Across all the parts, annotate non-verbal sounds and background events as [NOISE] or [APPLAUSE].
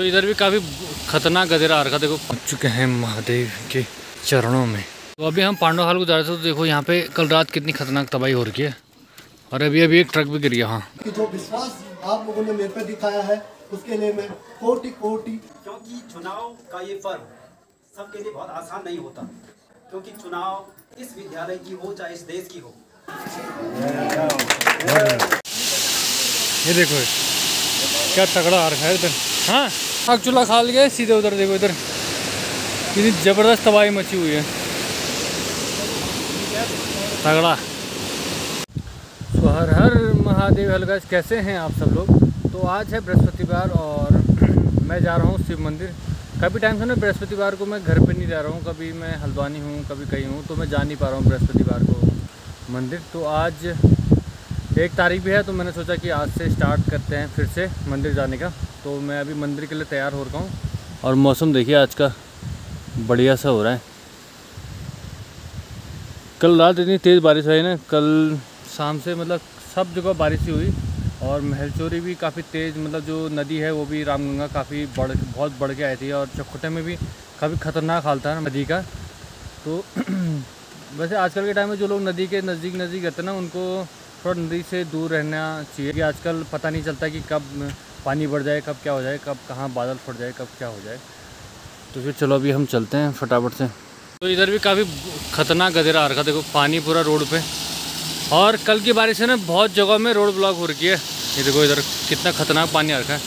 तो इधर भी काफ़ी खतरनाक गधेरा आ रखा देखो। पहुँच चुके हैं महादेव के चरणों में। तो अभी हम पांडव हाल को जा रहे थे तो देखो यहाँ पे कल रात कितनी खतरनाक तबाही हो रही है। और अभी अभी एक ट्रक भी गिर गया हाँ। जो विश्वास आप लोगों ने मेरे पे दिखाया है उसके लिए मैं कोटि कोटि क्योंकि चुनाव का ये पर्व सबके लिए बहुत आसान नहीं होता। क्योंकि चुनाव इस विद्यालय की हो चाहे इस देश की हो। ये देखो क्या तगड़ा आ रखा है इधर। हाँ। आग चूल्हा खा लिया सीधे उधर देखो इधर। कितनी ज़बरदस्त तबाही मची हुई है। तगड़ा। तो हर हर महादेव हलगाज कैसे हैं आप सब लोग? तो आज है बृहस्पतिवार और [CLEARS THROAT] मैं जा रहा हूँ शिव मंदिर। काफ़ी टाइम से ना बृहस्पतिवार को मैं घर पे नहीं रह रहा हूँ। कभी मैं हल्द्वानी हूँ, कभी कहीं हूँ तो मैं जा नहीं पा रहा हूँ बृहस्पतिवार को मंदिर। तो आज एक तारीख भी है तो मैंने सोचा कि आज से स्टार्ट करते हैं फिर से मंदिर जाने का। तो मैं अभी मंदिर के लिए तैयार हो रहा हूँ। और मौसम देखिए आज का, बढ़िया सा हो रहा है। कल रात इतनी तेज़ बारिश आई ना, कल शाम से मतलब सब जगह बारिश ही हुई और महलचोरी भी काफ़ी तेज़ मतलब जो नदी है वो भी रामगंगा काफ़ी बढ़, बहुत बढ़ के आई थी और चौखुटे में भी काफ़ी ख़तरनाक हाल था नदी का। तो [CLEARS THROAT] वैसे आजकल के टाइम में जो लोग नदी के नज़दीक नज़दीक रहते हैं ना, उनको थोड़ा नदी से दूर रहना चाहिए। कि आजकल पता नहीं चलता कि कब पानी बढ़ जाए, कब क्या हो जाए, कब कहाँ बादल फट जाए, कब क्या हो जाए। तो फिर चलो अभी हम चलते हैं फटाफट से। तो इधर भी काफ़ी ख़तरनाक गधेरा आ रखा, देखो, पानी पूरा रोड पे। और कल की बारिश है ना बहुत जगहों में रोड ब्लॉक हो रखी है। ये देखो इधर कितना खतरनाक पानी आ रखा है।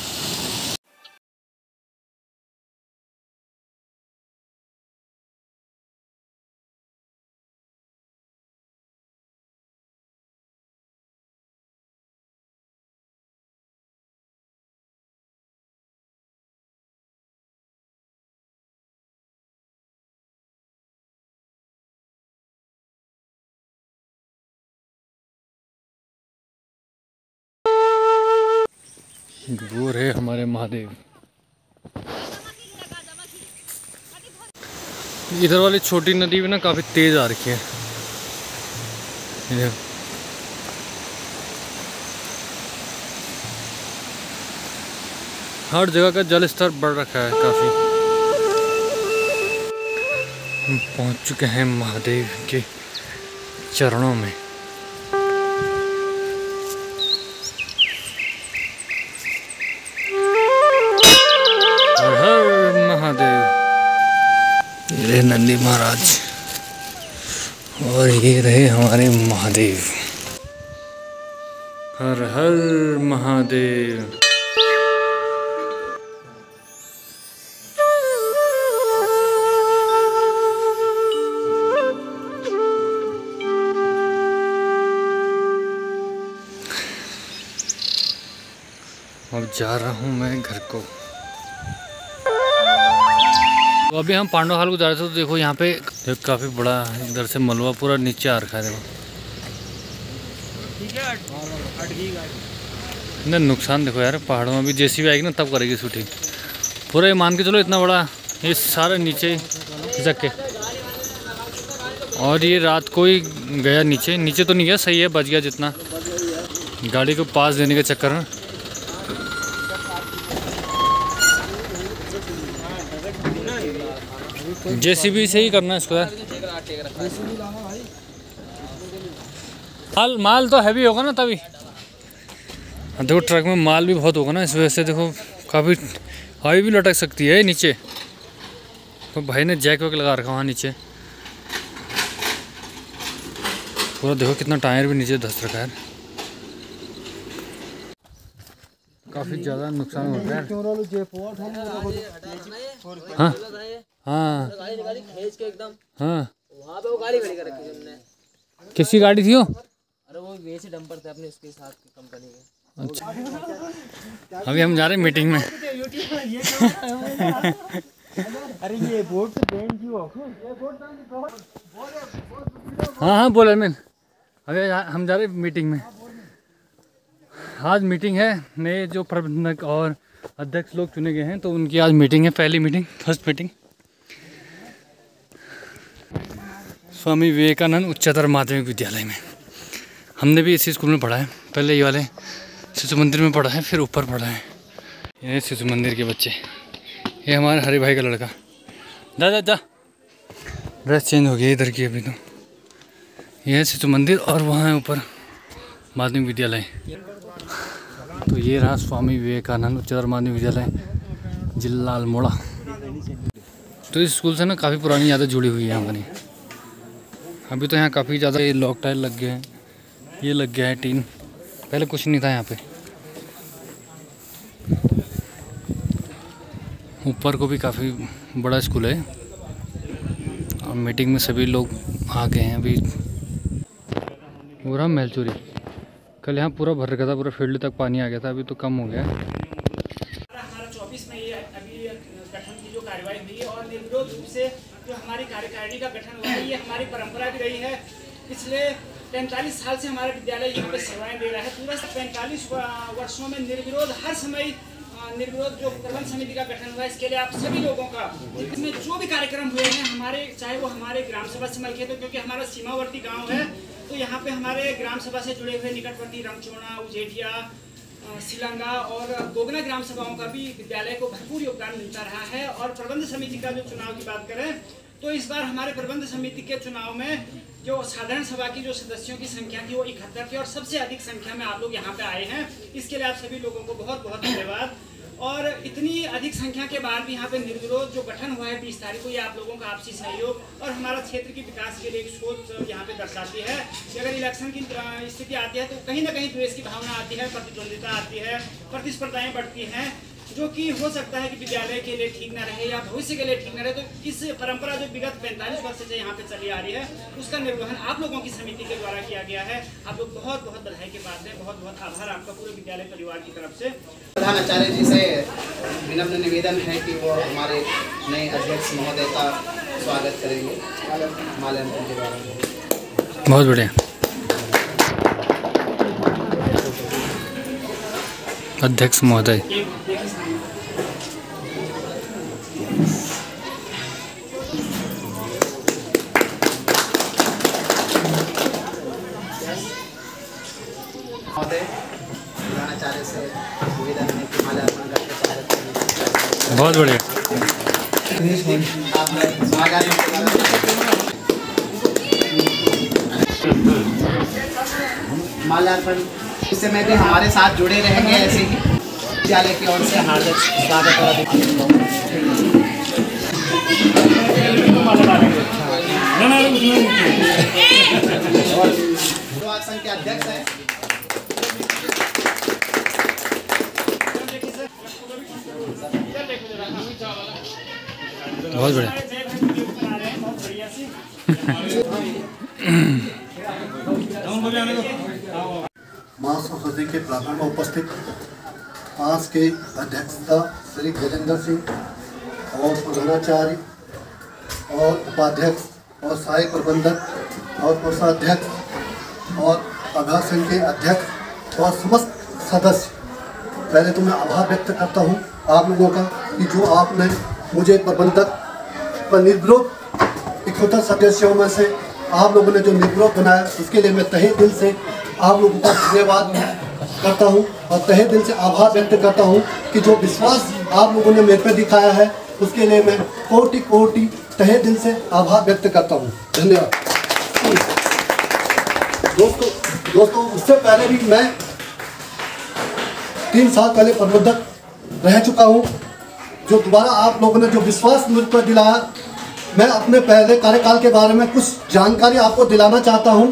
वो है हमारे महादेव। इधर वाली छोटी नदी भी ना काफ़ी तेज़ आ रखी है। हर जगह का जल स्तर बढ़ रखा है काफ़ी। पहुँच चुके हैं महादेव के चरणों में। रहे नंदी महाराज। और ये रहे हमारे महादेव। हर हर महादेव। अब जा रहा हूँ मैं घर को। तो अभी हम पांडव हाल को जा रहे थे तो देखो यहाँ पे देखो काफ़ी बड़ा इधर से मलबा पूरा नीचे आ रखा है देखो। ना नुकसान देखो यार पहाड़ों में भी जैसी भी आएगी ना तब करेगी शूटिंग। पूरा ये मान के चलो इतना बड़ा ये सारा नीचे खिसक के और ये रात को ही गया नीचे। नीचे तो नहीं गया सही है बच गया जितना। गाड़ी को पास देने के चक्कर में। जेसीबी से ही करना है इसको माल माल तो हैवी होगा ना तभी। हाँ, देखो ट्रक में माल भी बहुत होगा ना इस वजह से देखो काफ़ी हवाई भी लटक सकती है नीचे। तो भाई ने जैक वैक लगा रखा वहाँ नीचे। पूरा देखो कितना टायर भी नीचे धस रखा है। काफ़ी ज़्यादा नुकसान हो गया। है? हाँ? हाँ। खींच के एकदम। हाँ। वहाँ पे वो गाड़ी खड़ी कर रखी थी उनने किसकी गाड़ी थी वो? अरे वो वैसे डंपर थे अपने उसके साथ की कंपनी के। अच्छा। अभी हम जा रहे हैं मीटिंग में। अरे ये बोर्ड से बैन क्यों हाँ हाँ बोल अरमिन अभी हम जा रहे हैं मीटिंग में। आज मीटिंग है। नए जो प्रबंधक और अध्यक्ष लोग चुने गए हैं तो उनकी आज मीटिंग है पहली meeting first meeting Swami Vivekananda Uchchatar Madhyamik Vidyalaya में। हमने भी इसी स्कूल में पढ़ा है। पहले ये वाले शिशु मंदिर में पढ़ा है, फिर ऊपर पढ़ा है। ये शिशु मंदिर के बच्चे। ये हमारे हरे भाई का लड़का। जा जा जा। ड्रेस चेंज हो गया इधर की अभी तो। ये है शिशु मंदिर और वहाँ है ऊपर माध्यमिक विद्यालय। तो ये रहा स्वामी विवेकानंद उच्चतर माध्यमिक विद्यालय जिला अल्मोड़ा तो इस स्कूल से ना काफ़ी पुरानी यादें जुड़ी हुई है यहाँ पर अभी तो यहाँ काफ़ी ज़्यादा लॉक टायर लग गए हैं। ये लग गया है टीन। पहले कुछ नहीं था यहाँ पे। ऊपर को भी काफ़ी बड़ा स्कूल है। और मीटिंग में सभी लोग आ गए हैं अभी। पूरा मैलचूरी। कल यहाँ पूरा भर रखा था, पूरा फ़ील्ड तक पानी आ गया था, अभी तो कम हो गया। है जो हमारी कार्यकारिणी का गठन हुआ है, ये हमारी परंपरा भी रही है। पिछले पैंतालीस साल से हमारा विद्यालय यहाँ पे सेवाएँ दे रहा है। पूरा पैंतालीस वर्षों में निर्विरोध, हर समय निर्विरोध जो प्रबंध समिति का गठन हुआ है, इसके लिए आप सभी लोगों का, इसमें जो भी कार्यक्रम हुए हैं, हमारे, चाहे वो हमारे ग्राम सभा से मिलके तो क्योंकि हमारा सीमावर्ती गाँव है तो यहाँ पे हमारे ग्राम सभा से जुड़े हुए निकटवर्ती रमचोड़ा उजेठिया सिलंगा और गोगना ग्राम सभाओं का भी विद्यालय को भरपूर योगदान मिलता रहा है और प्रबंध समिति का जो चुनाव की बात करें तो इस बार हमारे प्रबंध समिति के चुनाव में जो साधारण सभा की जो सदस्यों की संख्या थी वो इकहत्तर थी और सबसे अधिक संख्या में आप लोग यहाँ पे आए हैं। इसके लिए आप सभी लोगों को बहुत बहुत धन्यवाद। और इतनी अधिक संख्या के बाद भी यहाँ पे निर्विरोध जो गठन हुआ है बीस तारीख को, ये आप लोगों का आपसी सहयोग और हमारा क्षेत्र के विकास के लिए एक सोच यहाँ पे दर्शाती है कि अगर इलेक्शन की स्थिति आती है तो कहीं ना कहीं द्वेष की भावना आती है प्रतिद्वंदिता आती है, प्रतिस्पर्धाएँ बढ़ती हैं। जो कि हो सकता है कि विद्यालय के लिए ठीक ना रहे या भविष्य के लिए ठीक ना रहे तो इस परंपरा जो विगत 45 वर्ष से यहाँ पे चली आ रही है उसका निर्वहन आप लोगों की समिति के द्वारा किया गया है। आप लोग बहुत बहुत बधाई के पात्र हैं बहुत बहुत आभार आपका पूरे विद्यालय परिवार की तरफ़ से। प्रधान आचार्य जी से विनम्र निवेदन है कि वो हमारे नए अध्यक्ष महोदय का स्वागत करेंगे। माल्यार्पण के द्वारा बहुत बढ़िया। अध्यक्ष महोदय। बहुत बढ़िया। आप माल्यार्पण। के द्वारा इस समय भी हमारे साथ जुड़े रहेंगे ऐसे ही। विद्यालय की ओर से हार्दिक स्वागत और अभिनंदन संघ के अध्यक्ष हैं। बहुत बढ़िया। माँ सरस्वती के प्रांगण में उपस्थित आज के अध्यक्षता श्री गजेंद्र सिंह और प्रधानाचार्य और उपाध्यक्ष और सहायक प्रबंधक और कोषाध्यक्ष और अभ्यास संघ के अध्यक्ष और समस्त सदस्य। पहले तो मैं आभार व्यक्त करता हूँ आप लोगों का कि जो आपने मुझे प्रबंधक पर निर्विरोध, इकहत्तर सदस्यों में से आप लोगों ने जो निर्विरोध बनाया, उसके लिए मैं तहे दिल से आप लोगों का धन्यवाद करता हूँ और तहे दिल से आभार व्यक्त करता हूँ कि जो विश्वास आप लोगों ने मेरे पे दिखाया है, उसके लिए मैं कोटि कोटि तहे दिल से आभार व्यक्त करता हूँ। धन्यवाद। दोस्तों दोस्तों, उससे पहले भी मैं तीन साल पहले प्रबंधक रह चुका हूँ। जो दोबारा आप लोगों ने जो विश्वास मुझ पर दिलाया, मैं अपने पहले कार्यकाल के बारे में कुछ जानकारी आपको दिलाना चाहता हूँ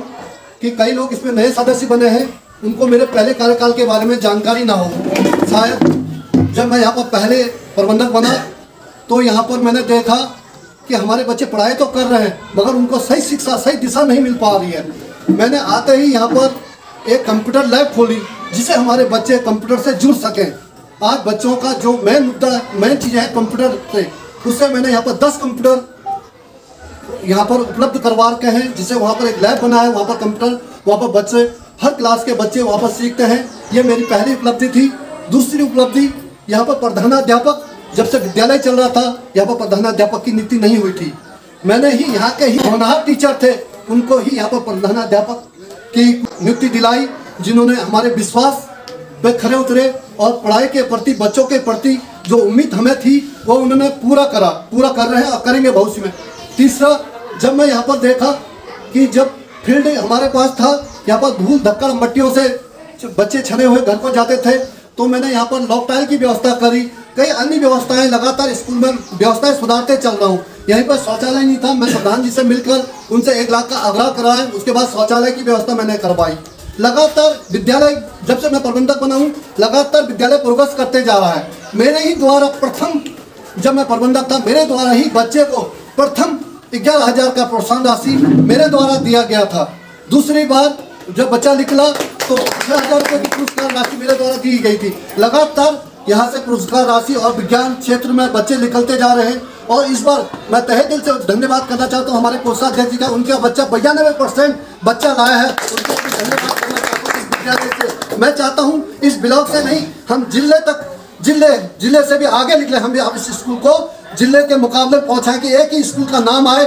कि कई लोग इसमें नए सदस्य बने हैं, उनको मेरे पहले कार्यकाल के बारे में जानकारी ना हो। शायद जब मैं यहाँ पर पहले प्रबंधक बना तो यहाँ पर मैंने देखा कि हमारे बच्चे पढ़ाई तो कर रहे हैं, मगर उनको सही शिक्षा, सही दिशा नहीं मिल पा रही है। मैंने आते ही यहाँ पर एक कंप्यूटर लैब खोली जिसे हमारे बच्चे कंप्यूटर से जुड़ सकें। आज बच्चों का जो मेन मुद्दा मेन चीज़ है कंप्यूटर से। उससे मैंने यहाँ पर दस कंप्यूटर यहाँ पर उपलब्ध करवा के हैं, जिसे वहाँ पर एक लैब बना है, वहाँ पर कंप्यूटर वहाँ पर बच्चे, हर क्लास के बच्चे वहाँ पर सीखते हैं। ये मेरी पहली उपलब्धि थी। दूसरी उपलब्धि, यहाँ पर प्रधानाध्यापक, जब से विद्यालय चल रहा था, यहाँ पर प्रधानाध्यापक की नीति नहीं हुई थी। मैंने ही यहाँ के ही होनहार टीचर थे, उनको ही यहाँ पर प्रधानाध्यापक की नियुक्ति दिलाई, जिन्होंने हमारे विश्वास पे खरे उतरे और पढ़ाई के प्रति, बच्चों के प्रति जो उम्मीद हमें थी, वो उन्होंने पूरा करा, पूरा कर रहे हैं और करेंगे भविष्य में। तीसरा, जब मैं यहाँ पर देखा कि जब फ़ील्ड हमारे पास था, यहाँ पर धूल धक्कड़ मट्टियों से बच्चे छने हुए घर को जाते थे तो मैंने यहाँ पर लॉक टाइल की व्यवस्था करी, कई अन्य व्यवस्थाएँ लगातार स्कूल में, व्यवस्थाएँ सुधारते चल रहा हूँ। यहीं पर शौचालय नहीं था, मैं प्रधान जी से मिलकर उनसे एक लाख का आग्रह करा है उसके बाद शौचालय की व्यवस्था मैंने करवाई। लगातार विद्यालय, जब से मैं प्रबंधक बना हूँ, लगातार विद्यालय प्रोग्रेस करते जा रहा है। मेरे ही द्वारा प्रथम, जब मैं प्रबंधक था, मेरे द्वारा ही बच्चे को प्रथम ग्यारह हज़ार का प्रोत्साहन राशि मेरे द्वारा दिया गया था। दूसरी बार जब बच्चा निकला तो छह हज़ार रुपये की पुरस्कार राशि मेरे द्वारा दी गई थी। लगातार यहाँ से पुरस्कार राशि और विज्ञान क्षेत्र में बच्चे निकलते जा रहे हैं। और इस बार मैं तहे दिल से धन्यवाद करना चाहता हूँ। हमारे कोषाध्यक्ष जी का, उनका बच्चा बयानबे परसेंट बच्चा लाया है। उनको भी धन्यवाद करना चाहता हूँ इस विद्यालय से। मैं चाहता हूँ इस ब्लॉक से नहीं, हम ज़िले तक, ज़िले ज़िले से भी आगे निकले। हम भी इस स्कूल को ज़िले के मुकाबले पहुंचाएँ कि एक ही स्कूल का नाम आए,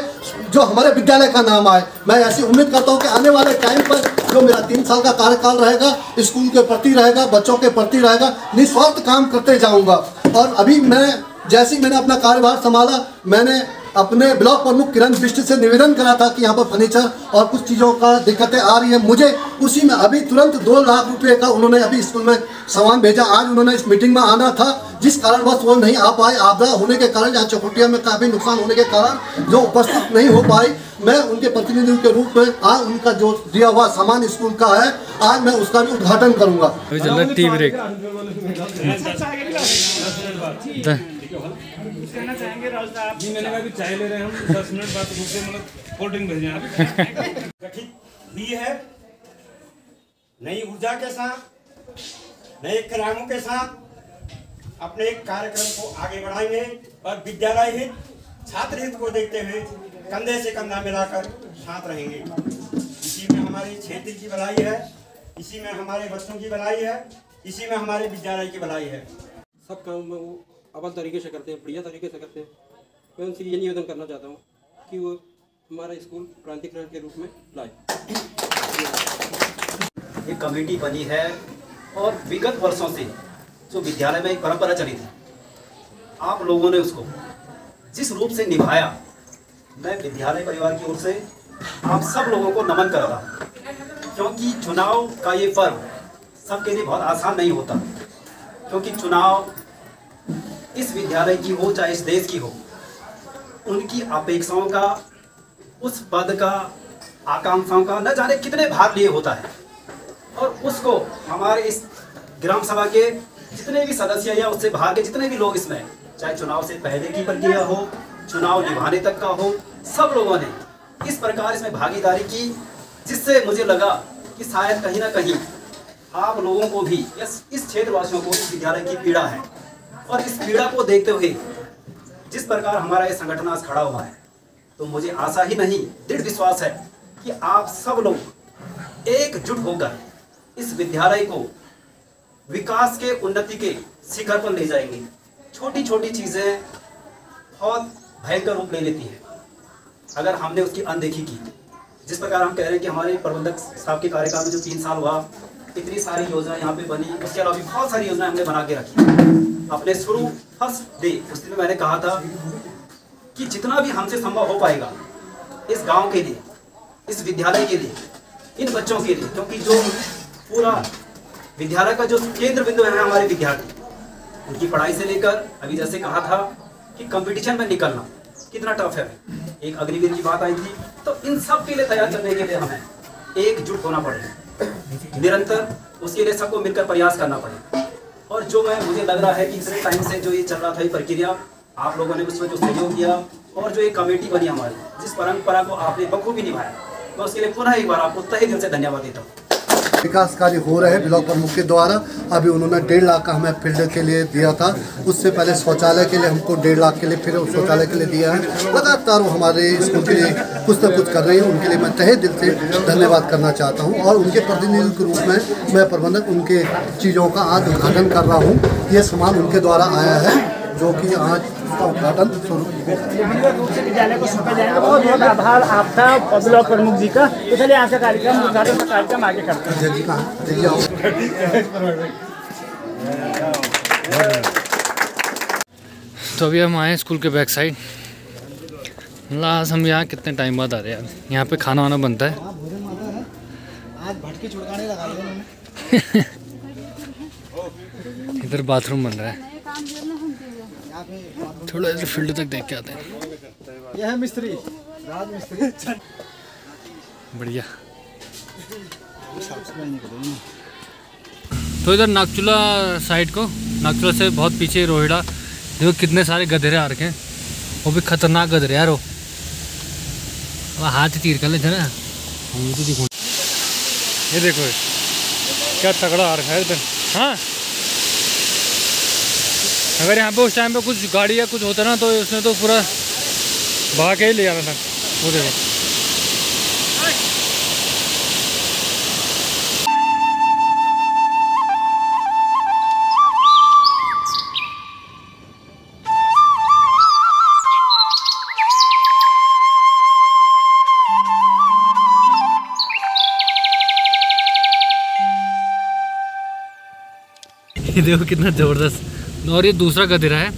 जो हमारे विद्यालय का नाम आए। मैं ऐसी उम्मीद करता हूँ कि आने वाले टाइम पर जो मेरा तीन साल का कार्यकाल रहेगा, स्कूल के प्रति रहेगा, बच्चों के प्रति रहेगा, निस्वार्थ काम करते जाऊँगा। और अभी मैं जैसे ही मैंने अपना कार्यभार संभाला मैंने अपने ब्लॉक प्रमुख किरण बिष्ट से निवेदन करा था कि यहाँ पर फर्नीचर और कुछ चीज़ों का दिक्कतें आ रही है। मुझे उसी में अभी तुरंत दो लाख रुपए का उन्होंने अभी स्कूल में सामान भेजा। आज उन्होंने इस मीटिंग में आना था जिस कारणवश वो नहीं आ पाए। आपदा होने के कारण यहाँ चौकुटिया में काफ़ी नुकसान होने के कारण जो उपस्थित नहीं हो पाई मैं उनके प्रतिनिधि के रूप में आज उनका जो दिया हुआ सामान स्कूल का है आज मैं उसका भी उद्घाटन करूँगा। अभी चल रहा टी ब्रेक कहना चाहेंगे राहुल जी मैंने कहा कि चाय ले रहे हैं हम दस मिनट बाद रुक मतलब कोल्ड ड्रिंक भेजें आप। गठित हुई है। नई ऊर्जा के साथ नए कलामों के साथ अपने कार्यक्रम को आगे बढ़ाएँगे और विद्यालय हित छात्र हित को देखते हुए कंधे से कंधा मिलाकर साथ रहेंगे। इसी में हमारे क्षेत्र की भलाई है इसी में हमारे बच्चों की भलाई है इसी में हमारे विद्यालय की भलाई है। सब काम वो अव्वल तरीके से करते हैं, बढ़िया तरीके से करते हैं। मैं उनसे ये निवेदन करना चाहता हूँ कि वो हमारा स्कूल क्रांतिकरण के रूप में लाए। एक कमेटी बनी है और विगत वर्षों से जो विद्यालय में एक परंपरा चली थी, आप लोगों ने उसको जिस रूप से निभाया, मैं विद्यालय परिवार की ओर से आप सब लोगों को नमन कर रहा। क्योंकि चुनाव का ये पर्व सबके लिए बहुत आसान नहीं होता। क्योंकि चुनाव इस विद्यालय की हो, चाहे इस देश की हो, उनकी अपेक्षाओं का, उस पद का, आकांक्षाओं का, न जाने कितने भाग लिए होता है। और उसको हमारे इस ग्राम सभा के जितने भी सदस्य या उससे बाहर के जितने भी लोग इसमें, चाहे चुनाव से पहले की प्रक्रिया हो, चुनाव निभाने तक का हो, सब लोगों ने इस प्रकार इसमें भागीदारी की, जिससे मुझे लगा कि शायद कहीं ना कहीं आप लोगों को भी इस क्षेत्रवासियों को इस विद्यालय की पीड़ा है। और इस पीड़ा को देखते हुए जिस प्रकार हमारा ये संगठन आज खड़ा हुआ है तो मुझे आशा ही नहीं, दृढ़ विश्वास है कि आप सब लोग एकजुट होकर इस विद्यालय को विकास के उन्नति के शिखर पर ले जाएँगे। छोटी छोटी चीज़ें बहुत भयंकर रूप ले लेती हैं। अगर हमने उसकी अनदेखी की, जिस प्रकार हम कह रहे हैं कि हमारे प्रबंधक साहब के कार्यकाल में जो तीन साल हुआ, इतनी सारी योजना यहाँ पे बनी, उसके अलावा भी बहुत सारी योजनाएँ हमने बना के रखी। अपने शुरू फ़र्स्ट डे, उस दिन मैंने कहा था कि जितना भी हमसे संभव हो पाएगा, इस गाँव के लिए, इस विद्यालय के लिए, इन बच्चों के लिए, क्योंकि जो पूरा विद्यालय का जो केंद्र बिंदु है हमारे विद्यार्थी, उनकी पढ़ाई से लेकर, अभी जैसे कहा था कि कंपटीशन में निकलना, कितना टफ है। एक अग्निवीर की बात आई थी तो इन सब के लिए तैयार करने के लिए हमें एकजुट होना पड़ेगा। निरंतर उसके लिए सबको मिलकर प्रयास करना पड़ेगा। और जो मैं, मुझे लग रहा है कि इतने टाइम से जो ये चल रहा था ये प्रक्रिया, आप लोगों ने उसमें जो सहयोग किया और जो एक कमेटी बनी हमारी, जिस परंपरा को आपने बखूबी निभाया, मैं उसके लिए पुनः एक बार आपको तहे दिल से धन्यवाद देता हूँ। विकास कार्य हो रहे हैं ब्लॉक प्रमुख के द्वारा। अभी उन्होंने डेढ़ लाख का हमें फ़ील्ड के लिए दिया था। उससे पहले शौचालय के लिए हमको डेढ़ लाख के लिए फिर शौचालय के लिए दिया है। लगातार वो हमारे स्कूल के लिए कुछ ना कुछ कर रही है। उनके लिए मैं तहे दिल से धन्यवाद करना चाहता हूँ और उनके प्रतिनिधि के रूप में मैं प्रबंधक उनके चीज़ों का आज उद्घाटन कर रहा हूँ। ये सामान उनके द्वारा आया है, जो कि आज उसका उद्घाटन विद्यालय को सौंपा जाएगा बहुत बहुत आभार आपका और ब्लॉक प्रमुख जी का तो चलिए कार्यक्रम उद्घाटन का कार्यक्रम आगे करते हैं तो अभी हम आए स्कूल के बैक साइड। लास्ट हम यहाँ कितने टाइम बाद आ रहे हैं यहाँ पे खाना वाना बनता है। आज भटके लगा [LAUGHS] इधर बाथरूम बन रहा है। थोड़ा इधर फ़ील्ड तक देख के आते हैं। यह है मिस्त्री। राज मिस्त्री। बढ़िया। तो इधर नागचूला साइड को नागचूला से बहुत पीछे रोहिड़ा। देखो कितने सारे गधेरे आ रखे हैं। वो भी खतरनाक गधेरे यार वो। हाथ तीर कर लेते ना। तो देखो ये देखो क्या तगड़ा आ रखा है इधर। हाँ। अगर यहाँ पे उस टाइम पे कुछ गाड़ी या कुछ होता ना तो उसने तो पूरा भाग के ही ले जाना था। वो देखो। देखो कितना ज़बरदस्त और ये दूसरा गधेरा है।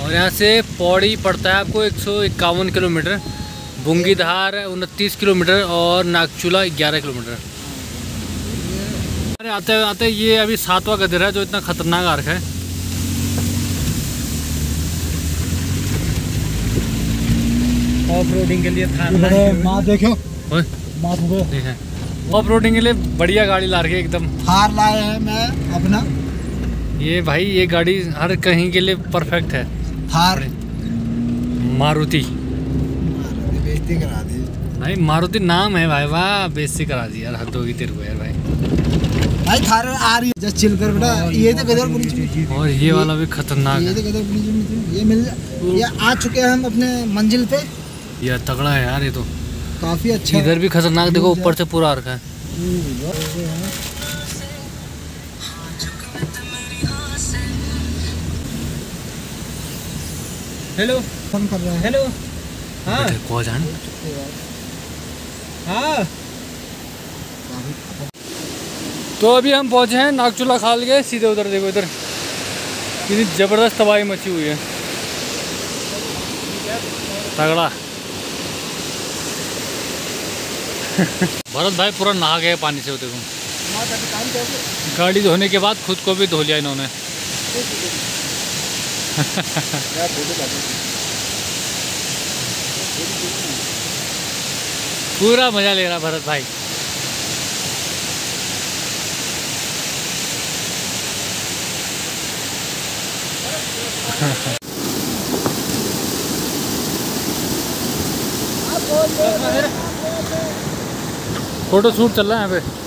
और यहाँ से पौड़ी पड़ता है आपको एक सौ इक्यावन किलोमीटर। बुंगीधार उनतीस किलोमीटर और नागचूला ग्यारह किलोमीटर। अरे आते आते ये अभी सातवां गधेरा है जो इतना खतरनाक आ रखा है। ऑफ़ रोडिंग के लिए था। माँ देखो। ठीक है। ऑफ़ रोडिंग के लिए बढ़िया गाड़ी ला रही है एकदम। हार लाए हैं मैं अपना। ये भाई ये गाड़ी हर कहीं के लिए परफेक्ट है। थार मारुति। बेइज्जती करा दी। भाई मारुति नाम है भाई वाह बेइज्जती करा दी यार हद होगी तेरे को यार भाई। भाई थार आ रही है जस्ट चिल कर बेटा। ये तो गदर पुलिस और ये वाला भी खतरनाक ये है। तो गदर पुलिस ये मिल ये आ चुके हैं हम अपने मंजिल पे। ये तगड़ा है यार ये तो। काफ़ी अच्छा इधर भी खतरनाक देखो ऊपर से पूरा आ रखा है। हेलो। फ़ोन कर रहे हैं। हेलो। हाँ। बेटे, को जान? हाँ। तो अभी हम पहुँचे हैं नागचूला खाल के सीधे उधर देखो इधर। कितनी ज़बरदस्त तबाही मची हुई है। तगड़ा। भरत भाई पूरा नहा गए पानी से वो देखो गाड़ी धोने के बाद खुद को भी धो लिया इन्होंने। पूरा मज़ा ले रहा भरत भाई फ़ोटो शूट चल रहा है यहाँ पे।